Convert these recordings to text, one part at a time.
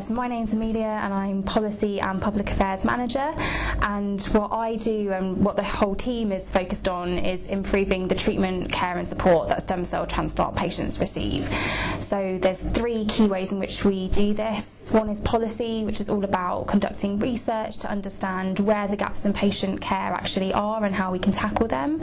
Uh, so my name's Amelia and I'm Policy and Public Affairs Manager and what I do and what the whole team is focused on is improving the treatment, care and support that stem cell transplant patients receive. So there's three key ways in which we do this. One is policy, which is all about conducting research to understand where the gaps in patient care actually are and how we can tackle them.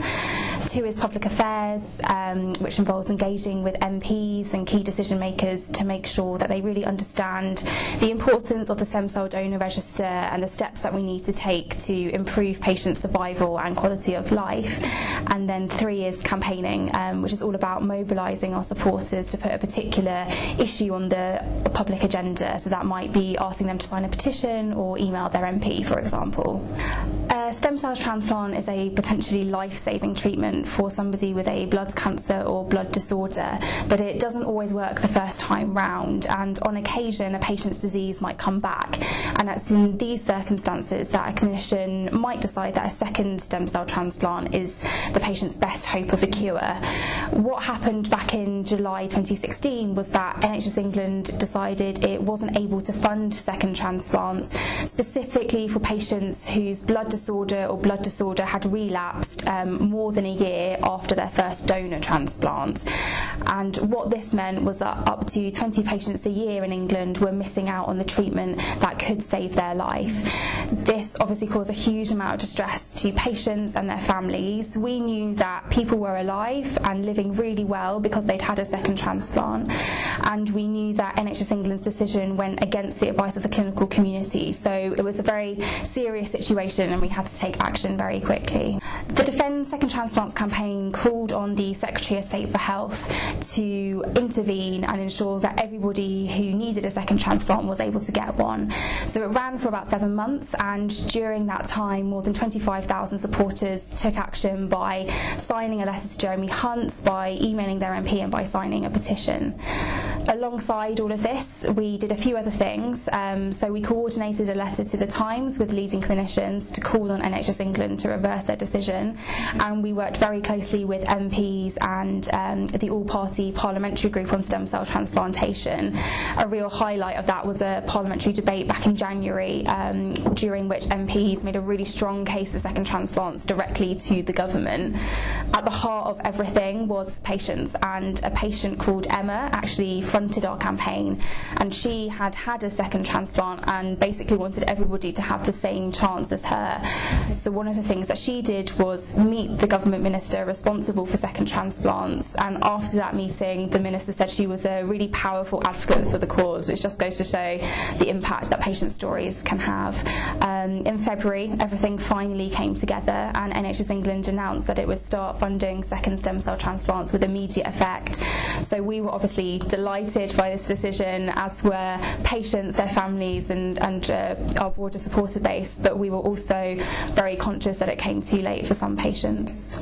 Two is public affairs, um, which involves engaging with MPs and key decision makers to make sure that they really understand the importance of the stem cell donor register and the steps that we need to take to improve patient survival and quality of life. And then three is campaigning, um, which is all about mobilising our supporters to put a particular issue on the public agenda. So that might be asking them to sign a petition or email their MP, for example. Uh, stem cell transplant is a potentially life-saving treatment for somebody with a blood cancer or blood disorder, but it doesn't always work the first time round, and on occasion a patient's disease might come back, and it's in these circumstances that a clinician might decide that a second stem cell transplant is the patient's best hope of a cure. What happened back in July 2016 was that NHS England decided it wasn't able to fund second transplants, specifically for patients whose blood disorder or blood disorder had relapsed um, more than a year after their first donor transplant. And what this meant was that up to 20 patients a year in England were missing out on the treatment that could save their life. This obviously caused a huge amount of distress to patients and their families. We knew that people were alive and living really well because they'd had a second transplant, and we knew that NHS England's decision went against the advice of the clinical community. So it was a very serious situation, and we had to take action very quickly. The Defend Second Transplants campaign called on the Secretary of State for Health to intervene and ensure that everybody who needed a second transplant was able to get one. So it ran for about seven months, and during that time, more than 25,000 supporters took action by signing a letter to Jeremy Hunt, by emailing their MP, and by signing a petition. Alongside all of this, we did a few other things. Um, so we coordinated a letter to the Times with leading clinicians to call on NHS England to reverse their decision, and we worked very closely with MPs and um, the all-party parliamentary group on stem cell transplantation. A real highlight of that was a parliamentary debate back in January, um, during which MPs made a really strong case for second transplants directly to the government. At the heart of everything was patients, and a patient called Emma actually fronted our campaign, and she had had a second transplant and basically wanted everybody to have the same chance as her. So one of the things that she did was meet the government minister responsible for second transplants, and after that meeting, the minister said she was a really powerful advocate for the cause, which just goes to show the impact that patient stories can have. Um, in February, everything finally came together, and NHS England announced that it would start funding second stem cell transplants with immediate effect. So we were obviously delighted by this decision, as were patients, their families, and, and uh, our broader supporter base, but we were also very conscious that it came too late for some patients.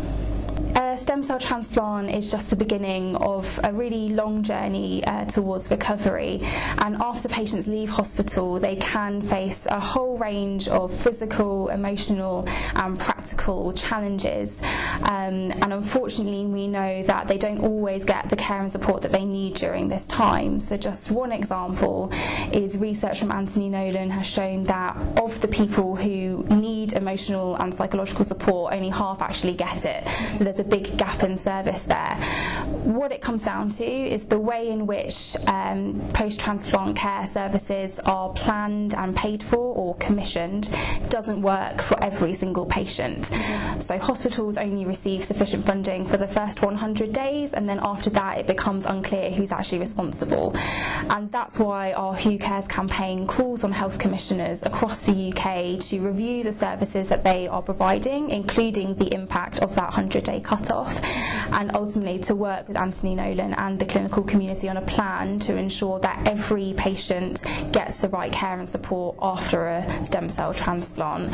A stem cell transplant is just the beginning of a really long journey uh, towards recovery. And after patients leave hospital, they can face a whole range of physical, emotional, and practical challenges. Um, and unfortunately, we know that they don't always get the care and support that they need during this time. So, just one example is research from Anthony Nolan has shown that of the people who need emotional and psychological support, only half actually get it. So, there's a big gap in service there. What it comes down to is the way in which um, post transplant care services are planned and paid for or commissioned doesn't work for every single patient. So hospitals only receive sufficient funding for the first 100 days, and then after that, it becomes unclear who's actually responsible. And that's why our Who Cares campaign calls on health commissioners across the UK to review the services that they are providing, including the impact of that 100 day cut-off, and ultimately to work with Anthony Nolan and the clinical community on a plan to ensure that every patient gets the right care and support after a stem cell transplant.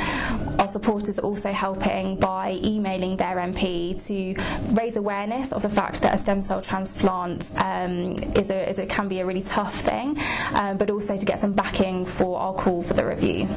Our supporters are also helping by emailing their MP to raise awareness of the fact that a stem cell transplant um, is, a, is a, can be a really tough thing, um, but also to get some backing for our call for the review.